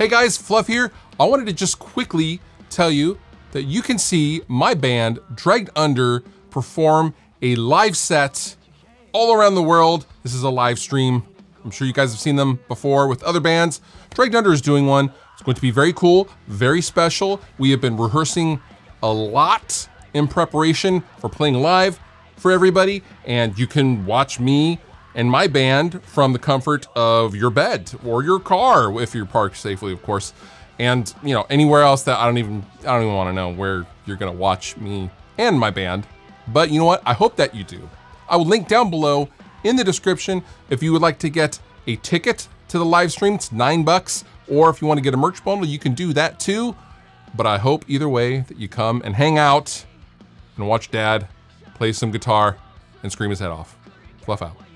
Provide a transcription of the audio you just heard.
Hey guys, Fluff here. I wanted to just quickly tell you that you can see my band, Dragged Under, perform a live set all around the world. This is a live stream. I'm sure you guys have seen them before with other bands. Dragged Under is doing one. It's going to be very cool, very special. We have been rehearsing a lot in preparation for playing live for everybody, and you can watch me and my band from the comfort of your bed or your car if you're parked safely, of course. And you know, anywhere else that I don't even I don't even want to know where you're gonna watch me and my band. But you know what? I hope that you do. I will link down below in the description if you would like to get a ticket to the live stream. It's nine bucks. Or if you want to get a merch bundle, you can do that too. But I hope either way that you come and hang out and watch dad play some guitar and scream his head off. Fluff out.